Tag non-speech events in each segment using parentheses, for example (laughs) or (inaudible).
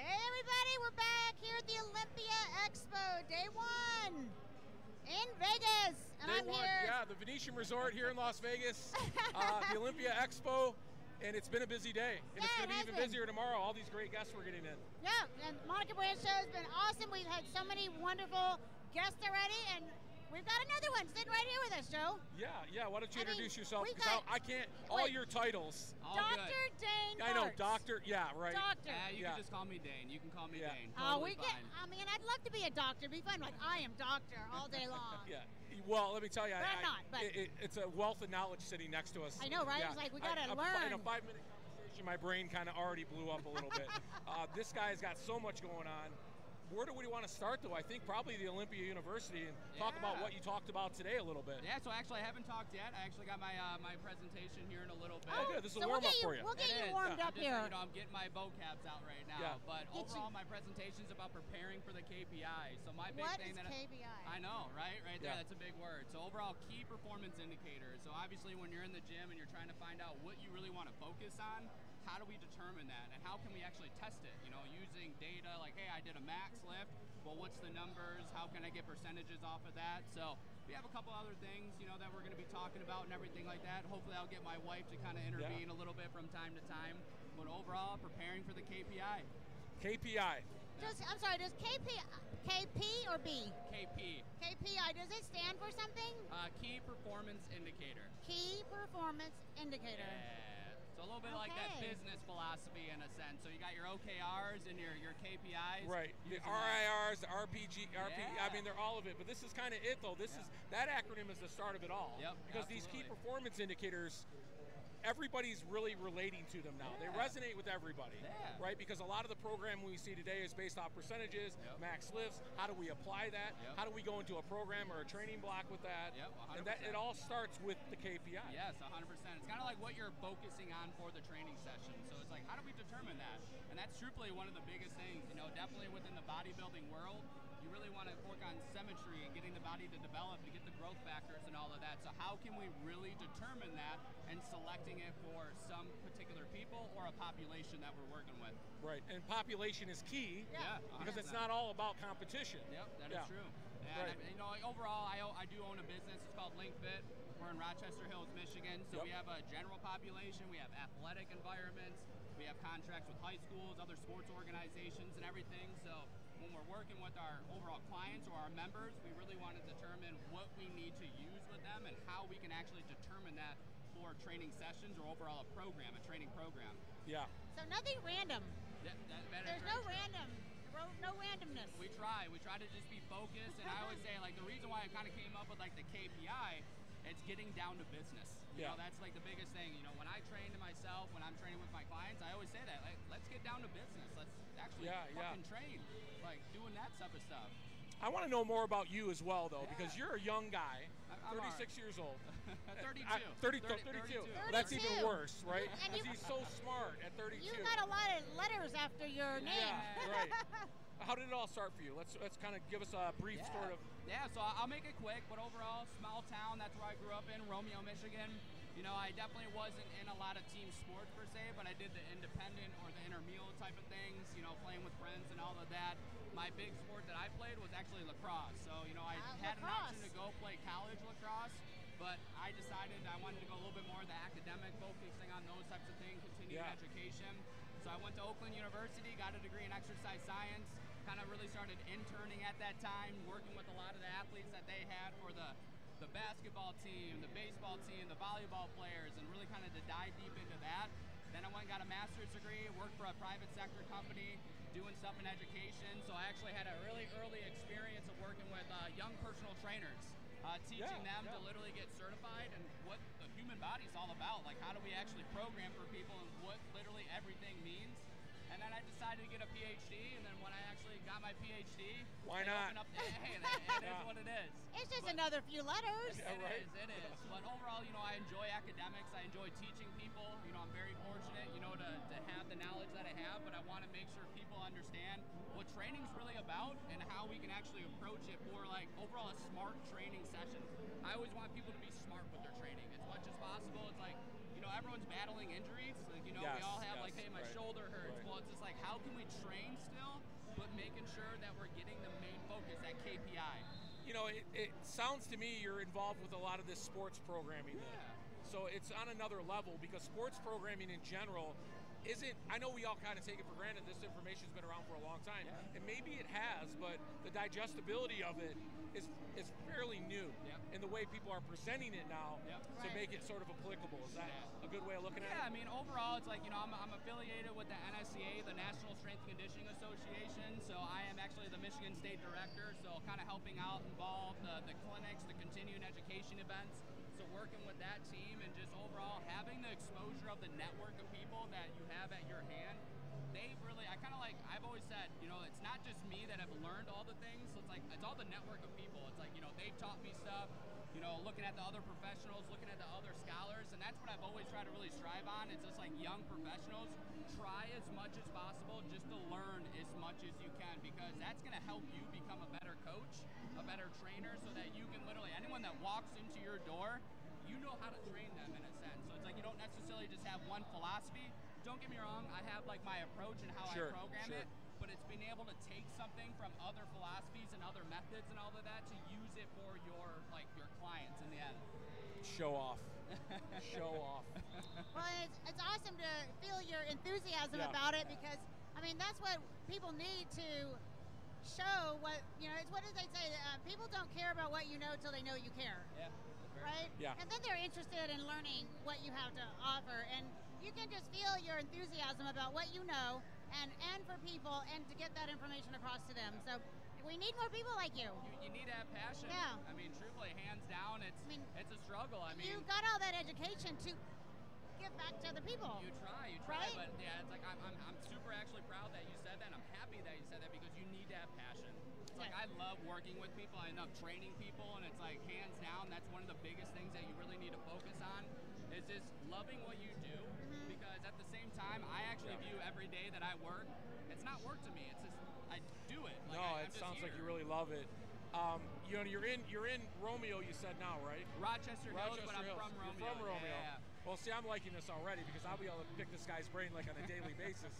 Hey, everybody, we're back here at the Olympia Expo, day one in Vegas. And Day I'm one, here. yeah, the Venetian Resort here in Las Vegas, (laughs) uh, the Olympia Expo, and it's been a busy day. And Yeah, it's going it to be even been. busier tomorrow. All these great guests we're getting in. Yeah, and Monica Brant Show has been awesome. We've had so many wonderful guests already, and we've got another one sitting right here with us, Joe. Yeah, yeah. Why don't you I mean, introduce yourself? we 'Cause got- I, I can't. All your titles. All Dr. good. Dane I know, Bartz. doctor. Yeah, right. Doctor. Yeah, you Yeah. can just call me Dane. You can call me Yeah. Dane. Oh, Totally we get. I mean, I'd love to be a doctor. It'd be fun. Like I am doctor all day long. (laughs) Yeah. Well, let me tell you, But I, I'm not, but- it, it, it's a wealth of knowledge sitting next to us. I know, right? Yeah. It's like, we gotta I- a- learn. In a five-minute conversation, my brain kind of already blew up a little bit. (laughs) uh, this guy's got so much going on. Where do we want to start, though? I think probably the Olympia University and talk about what you talked about today a little bit. Yeah, so actually I haven't talked yet. I actually got my uh, my presentation here in a little bit. Oh, good. This is a so we'll warm-up get you, for you. We'll get It you is. warmed I'm up just, here. You know, I'm getting my vocabs out right now. Yeah. But Get you- overall, my presentation is about preparing for the KPI. So my big What thing is that KPI? I, I know, right? Right there, Yeah. that's a big word. So overall, key performance indicators. So obviously, when you're in the gym and you're trying to find out what you really want to focus on, how do we determine that, and how can we actually test it? You know, using data like, hey, I did a max lift. Well, what's the numbers? How can I get percentages off of that? So we have a couple other things, you know, that we're going to be talking about and everything like that. Hopefully, I'll get my wife to kind of intervene a little bit from time to time. But overall, preparing for the KPI. KPI. Does, I'm sorry. Does KP KP or B? KP, KPI. Does it stand for something? uh, key performance indicator. Key Performance Indicator. Yeah. So a little bit like that business philosophy in a sense. So you got your OKRs and your your KPIs. Right. The RIRs, the RPG, RP, Yeah. I mean, they're all of it. But this is kind of it, though. This Yeah. is that acronym is the start of it all. Yep, Because these key performance indicators, everybody's really relating to them now. They resonate with everybody. Yeah. Right. Because a lot of the program we see today is based off percentages, Yep. max lifts. How do we apply that? Yep. How do we go into a program or a training block with that? Yep, And that it all starts with the KPI. Yes, 100%. It's kind of like what you're focusing on for the training session. So it's like, how do we determine that? And that's truthfully one of the biggest things. You know, definitely within the bodybuilding world, you really want to work on symmetry and getting the body to develop to get the growth factors and all of that. So how can we really determine that and selecting it for some particular people or a population that we're working with? Right. And population is key. Yeah. Because it's not all about competition. Yep, that is Yeah. true. And Right. I- you know, like, overall, I, o- I do own a business. It's called LinkFit. We're in Rochester Hills, Michigan. So Yep. we have a general population. We have athletic environments. We have contracts with high schools, other sports organizations, and everything. So when we're working with our overall clients or our members, we really want to determine what we need to use with them and how we can actually determine that for training sessions or overall a program, a training program. Yeah. So nothing random. That, that, that is There's no true. random. No randomness. We try. We try to just be focused, and I always (laughs) say like the reason why I kind of came up with like the KPI, it's getting down to business. You Yeah. know, that's like the biggest thing. You know, when I train to myself, when I'm training with my clients, I always say that like let's get down to business. Let's actually Yeah, yeah. fucking train, like doing that type of stuff. I want to know more about you as well, though, Yeah. because you're a young guy, I- I'm 36 years old. (laughs) 32. I- 30, 30 32. 32. That's even worse, right? And Because he's so smart at 32. You got a lot of letters after your name. yeah, right. (laughs) How did it all start for you? Let's let's kind of give us a brief Yeah. sort of. Yeah, so I'll make it quick, but overall, small town, that's where I grew up in, Romeo, Michigan. You know, I definitely wasn't in a lot of team sports per se, but I did the independent or the intramural type of things, you know, playing with friends and all of that. My big sport that I played was actually lacrosse. So, you know, I Ah, had an option to go play college lacrosse, but I decided I wanted to go a little bit more of the academic, focusing on those types of things, continuing Yeah. education. So I went to Oakland University, got a degree in exercise science, kind of really started interning at that time, working with a lot of the athletes that they had for the the basketball team, the baseball team, the volleyball players, and really kind of to dive deep into that. Then I went and got a master's degree, worked for a private sector company, doing stuff in education. So I actually had a really early experience of working with uh, young personal trainers, uh, teaching Yeah, them yeah. to literally get certified and what the human body is all about. Like, how do we actually program for people and what literally everything means. And then I decided to get a PhD, and then when I actually got my PhD, Why it not? opened Up, hey, it, it Yeah. is what it is. It's just But- another few letters. Yeah, it right. is, it is. But overall, you know, I enjoy academics. I enjoy teaching people. You know, I'm very fortunate, you know, to, to have the knowledge that I have, but I want to make sure people understand what training's really about and how we can actually approach it for, like, overall a smart training session. I always want people to be smart with their training as much as possible. It's like, you know, everyone's battling injuries. Like, you know, Yes, we all have, yes, like, hey, my right, shoulder hurts. right. Well, it's just like, how can we train still but making sure that we're getting the main focus, that KPI. You know, it, it sounds to me you're involved with a lot of this sports programming. then. So it's on another level because sports programming in general isn't. I know we all kind of take it for granted. This information's been around for a long time, Yeah. and maybe it has, but the digestibility of it is is fairly new. Yep. And the way people are presenting it now Yep. to Right. make it sort of applicable is that Yeah. a good way of looking at it? Yeah, I mean, overall, it's like, you know, I'm, I'm affiliated with the NSCA, the National Strength Conditioning Association. So I am actually the Michigan State Director. So kind of helping out, involved the, the clinics, the continuing education events. So working with that team and just overall having the exposure of the network of people that you have at your hand. They really, I kind of like, I've always said, you know, it's not just me that have learned all the things. So it's like, it's all the network of people. It's like, you know, they've taught me stuff, you know, looking at the other professionals, looking at the other scholars, and that's what I've always tried to really strive on. It's just like young professionals, try as much as possible just to learn as much as you can because that's going to help you become a better coach, a better trainer, so that you can literally, anyone that walks into your door, you know how to train them in a sense. So it's like you don't necessarily just have one philosophy. Don't get me wrong, I have like my approach and how Sure, I program sure. it, but it's being able to take something from other philosophies and other methods and all of that to use it for your like your clients in the end. Show off. (laughs) Show off. Well, it's, it's awesome to feel your enthusiasm Yeah. about it because, I mean, that's what people need to show what, you know, it's what did they say? Uh, people don't care about what you know till they know you care, Yeah. Right? Yeah. And then they're interested in learning what you have to offer. And you can just feel your enthusiasm about what you know and, and for people and to get that information across to them. So we need more people like you. You, you need to have passion. Yeah. I mean, truthfully, hands down, it's I mean, it's a struggle. I mean, you got all that education to give back to other people. You try, you try, Right? but yeah, it's like I'm, I'm, I'm super actually proud that you said that. I'm happy that you said that because you need to have passion. It's like Yeah. I love working with people. I love training people, and it's like hands down, that's one of the biggest things that you really need to focus on is just loving what you do. Mm-hmm. Because at the same time, I actually Yeah. view every day that I work, it's not work to me. It's just I do it. Like, no, I, it I'm just sounds like you really love it. Um, you know, you're in you're in Romeo. You said now, right? Rochester Hills, but I'm Hills. from You're Romeo. from Romeo. Yeah, yeah. Well, see, I'm liking this already because I'll be able to pick this guy's brain like on a daily (laughs) basis.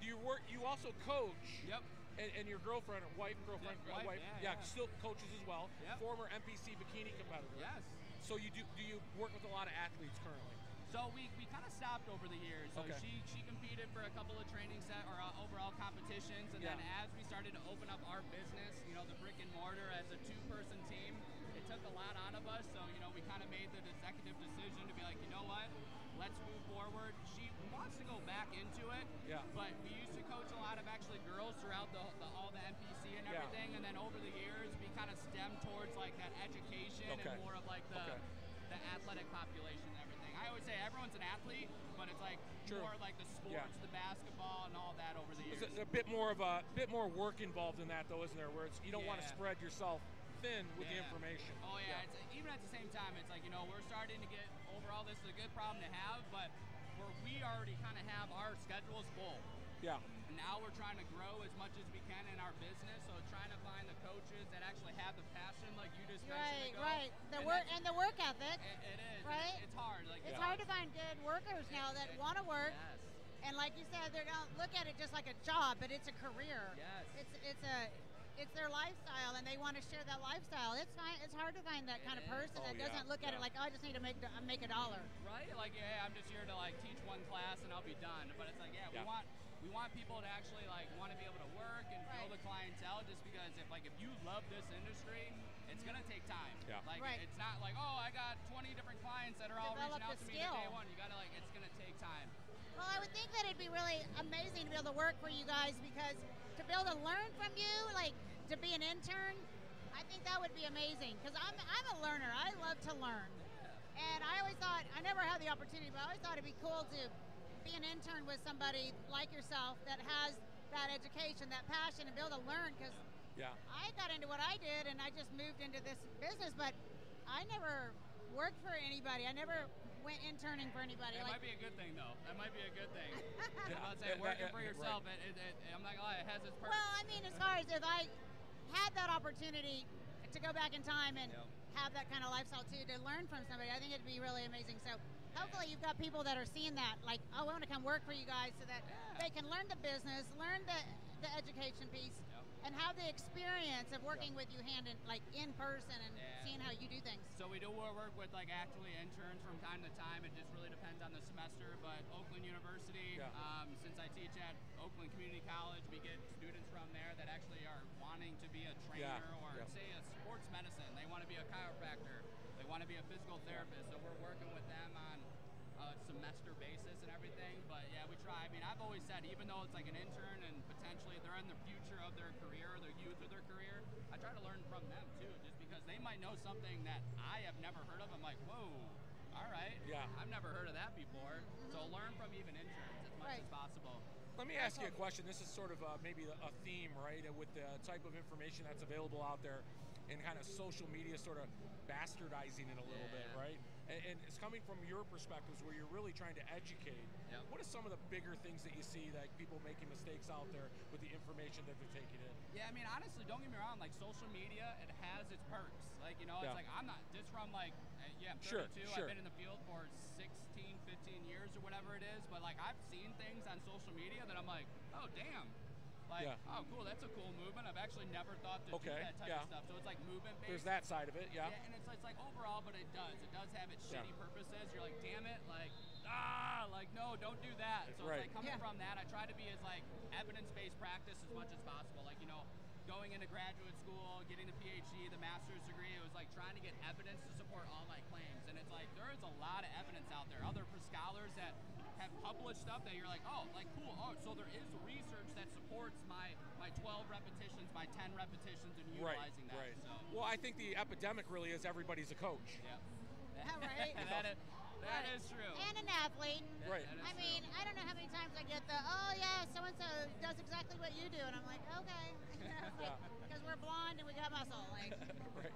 Do you work? You also coach. Yep. And, and your girlfriend, or wife, girlfriend, Yeah, wife, wife, yeah, yeah. still coaches as well. Yep. Former NPC bikini competitor. Yes. So you do? Do you work with a lot of athletes currently? So we, we kind of stopped over the years. So Okay. she she competed for a couple of training set or uh, overall competitions, and then as we started to open up our business, you know, the brick and mortar as a two-person team, it took a lot out of us. So you know, we kind of made the executive decision to be like, you know what, let's move forward. She wants to go back into it, Yeah. but we used to coach a lot of actually girls throughout the, the all the NPC and Yeah. then over the years we kind of stemmed towards like that education Okay. and more of like the Okay. the athletic population and everything. I always say everyone's an athlete, but it's like True. more like the sports, Yeah. the basketball, and all that over the years. There's a, bit more of a bit more work involved in that, though, isn't there? Where it's you don't want to spread yourself thin with the information. Oh yeah, It's, even at the same time, it's like you know we're starting to get overall. This is a good problem to have, but where we already kind of have our schedules full. Yeah. Now we're trying to grow as much as we can in our business. So trying to find the coaches that actually have the passion, like you just Right, mentioned. to go. right. The And work that's- and the work ethic. It, it is. right? It's, it's hard. Like It's Yeah. hard to find good workers now that want to work, Yes. and like you said, they don't look at it just like a job, but it's a career. Yes. It's it's a it's their lifestyle, and they want to share that lifestyle. It's fine. It's hard to find that kind of person Oh, that doesn't look at it like, oh, I just need to make make a dollar. Right? Like, yeah, I'm just here to like teach one class and I'll be done. But it's like, yeah, Yeah. we want we want people to actually like want to be able to work and build a clientele. Just because if like if you love this industry, it's gonna take time. Yeah. Like Right. it's not like oh I got 20 different clients that are all reaching out the to me the day one. You gotta like it's gonna take time. Well, I would think that it'd be really amazing to be able to work for you guys because to be able to learn from you, like to be an intern, I think that would be amazing. Because I'm I'm a learner. I love to learn, and I always thought I never had the opportunity, but I always thought it'd be cool to be an intern with somebody like yourself that has that education, that passion, and be able to learn. Because Yeah. I got into what I did, and I just moved into this business, but I never worked for anybody. I never went interning for anybody. It like might be a good thing though. That might be a good thing. Yeah, (laughs) I'm not saying working yeah, for (laughs) right. yourself. It, it, it, I'm not gonna lie. It has its perks. Well, I mean, as far as if I had that opportunity to go back in time and Yep. have that kind of lifestyle too, to learn from somebody, I think it'd be really amazing. So hopefully you've got people that are seeing that, like, oh, I want to come work for you guys so that Yeah. they can learn the business, learn the the education piece Yep. and have the experience of working with you hand in like in person and Yeah. seeing how you do things. So we do work with like actually interns from time to time. It just really depends on the semester. But Oakland University, Yeah. um, since I teach at Oakland Community College, we get students from there that actually are wanting to be a trainer or yeah. say a sports medicine. They want to be a chiropractor. They want to be a physical therapist. So we're working with them on a semester basis and everything. But yeah, we try. I mean, I've always said even though it's like an intern and potentially they're in the future of their career, their youth of their career, I try to learn from them too, just because they might know something that I have never heard of. I'm like, whoa, all right, Yeah. I've never heard of that before. So learn from even interns as much Right. as possible. Let me ask you a question. This is sort of uh, maybe a theme, right? With the type of information that's available out there and kind of social media sort of bastardizing it a little bit, right? And, and it's coming from your perspectives where you're really trying to educate. Yep. What are some of the bigger things that you see, like people making mistakes out there with the information that they're taking in? Yeah, I mean, honestly, don't get me wrong. Like social media, it has its perks. Like you know, Yeah. it's like I'm not just from like uh, yeah, I'm Sure, 32. sure. I've been in the field for 16, 15 years or whatever it is. But like I've seen things on social media that I'm like, oh damn. Like, Yeah. oh cool, that's a cool movement. I've actually never thought to Okay, do that type yeah. of stuff. So it's like movement based. There's that side of it, yeah. and it's, it's like overall, but it does. It does have its Yeah. shitty purposes. You're like, damn it, like, ah, like, no, don't do that. So Right. it's like coming Yeah. from that, I try to be as like evidence-based practice as much as possible. Like, you know, going into graduate school, getting the PhD, the master's degree, it was like trying to get evidence to support all my claims. And it's like there is a lot of evidence out there. Other scholars that have published stuff that you're like, oh, like cool. Oh, so there is research that supports my my 12 repetitions, my 10 repetitions, and Right, that. right. So. Well, I think the epidemic really is everybody's a coach. Yeah. Yeah, right. (laughs) that is, that Right. is true. And an athlete. That- Right. that is I true. mean, I don't know how many times I get the, oh yeah, so and so does exactly what you do, and I'm like, okay, (laughs) Yeah. because we're blonde and we got muscle. Like, (laughs) right,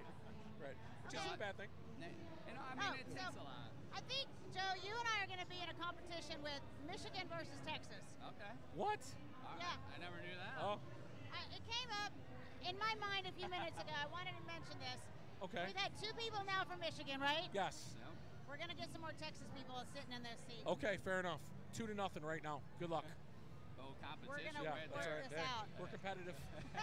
right. Which Okay. isn't a bad thing. you know, I oh, mean, Oh, it so- a lot. I think Joe, you and I are going to be in a competition with Michigan versus Texas. Okay. What? All right. Yeah. I never knew that. Oh, I, it came up in my mind a few minutes ago. I wanted to mention this. okay. We've had two people now from Michigan, right? Yes. No. We're going to get some more Texas people sitting in this seats. Okay, fair enough. Two to nothing right now. Good luck. Oh, competition. We're gonna Yeah, that's work right. this Hey, out. We're competitive.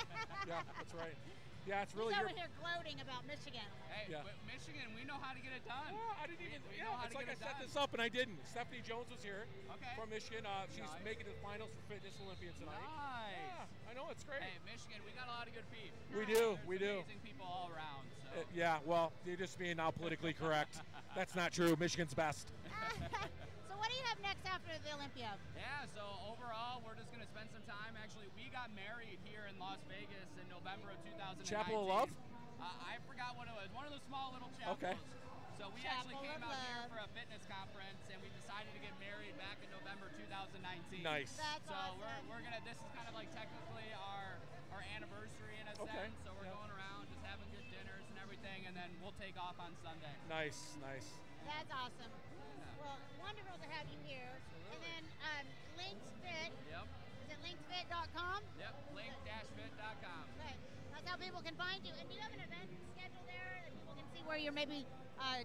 (laughs) yeah, that's right. Yeah, it's really He's your. over here gloating about Michigan. Hey, Yeah. but Michigan, we know how to get it done. Yeah, I didn't even. we yeah, know how it's to like I it set done. this up and I didn't. Stephanie Jones was here Okay. from Michigan. Uh, she's Nice. making the finals for Fitness Olympia tonight. Nice. Yeah, I know it's great. Hey, Michigan, we got a lot of good people. We do, There's we do. Amazing people all around. So. Uh, yeah, well, you're just being now politically correct. (laughs) That's not true. Michigan's best. (laughs) so what do you have next after the Olympia? Yeah, so overall, we're just going to spend some time. Actually, we got married here in Las Vegas in November of 2019. Chapel of Love? Uh, I forgot what it was. One of the small little chapels. Okay. So we Chapel actually came of out here for a fitness conference, and we decided to get married back in November 2019. Nice. That's So awesome. we're, we're gonna. This is kind of like technically our our anniversary in a Okay, sense. So we're yeah. going around, just having good dinners and everything, and then we'll take off on Sunday. Nice, nice. That's awesome. Well, wonderful to have you here. And then um, Links Fit, Yep. is it linksfit.com? Yep. Link-fit.com. Good. That's how people can find you. And do you have an event scheduled there that people can see where you're maybe uh,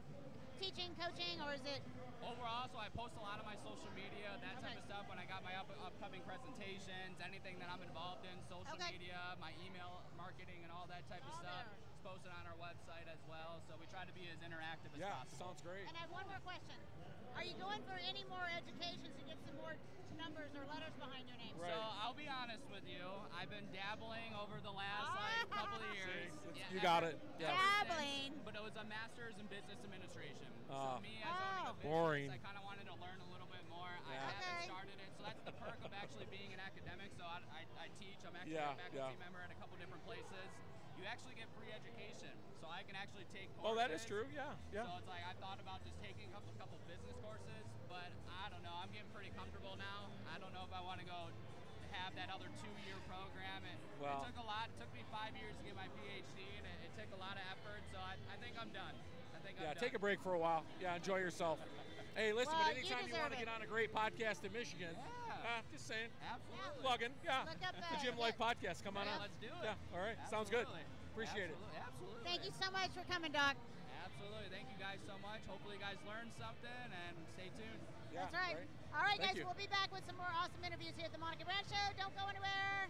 coaching, or is it? Overall, so I post a lot on my social media, that type of stuff. When I got my up, upcoming presentations, anything that I'm involved in, social Okay. media, my email marketing, and all that type of stuff. there. It's posted on our website as well. So we try to be as interactive as Yeah, possible. sounds great. And I have one more question. Are you going for any more educations to get some more numbers or letters behind your name? Right. So I'll be honest with you. I've been dabbling over the last like couple of (laughs) years. See, Yeah, you got ever- it. Yeah. ever since, Dabbling. but it was a master's in business administration. Ah. so me as owning a Oh. business, Boring. I kind of wanted to learn a little bit more. I Yeah. haven't Okay. started it, so that's the perk of actually being an academic. So I, I, I teach. I'm actually Yeah, a faculty yeah. member at a couple different places. You actually get free education, so I can actually take. Courses. Oh, that is true. Yeah, yeah. So it's like I thought about just taking a couple, couple business courses, but I don't know. I'm getting pretty comfortable now. I don't know if I want to go have that other two-year program. It, Well- it took a lot. It took me five years to get my PhD, and it, it took a lot of effort. So I, I think I'm done. I think Yeah, I'm take a break for a while. Yeah, enjoy yourself. Hey, listen, Well, but anytime you, deserve want to get on a great podcast in Michigan, Yeah. uh, just saying, Absolutely. plugging, yeah. Look up the the- Gym Life podcast. Come on Yeah, on. let's do it. Yeah, all right. Sounds good. Absolutely. Appreciate it. Absolutely. Absolutely. Thank you so much for coming, Doc. Absolutely. Thank you guys so much. Hopefully, you guys learned something, and stay tuned. Yeah, That's right. right. All right, Thank guys, you. we'll be back with some more awesome interviews here at the Monica Brant Show. Don't go anywhere.